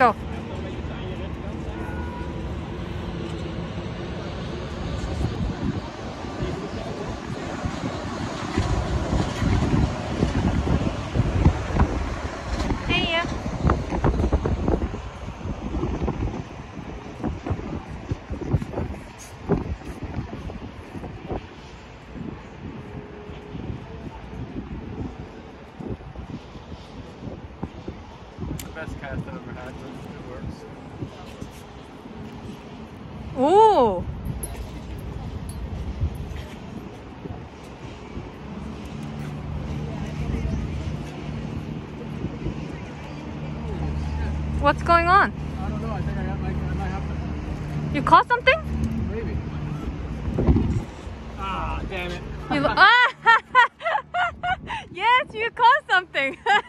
Go. Best cast I've ever had, but it works. Ooh. What's going on? I don't know, I think I, got, like, I might have to. You caught something? Maybe. Ah, damn it. You ah! yes, you caught something.